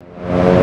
you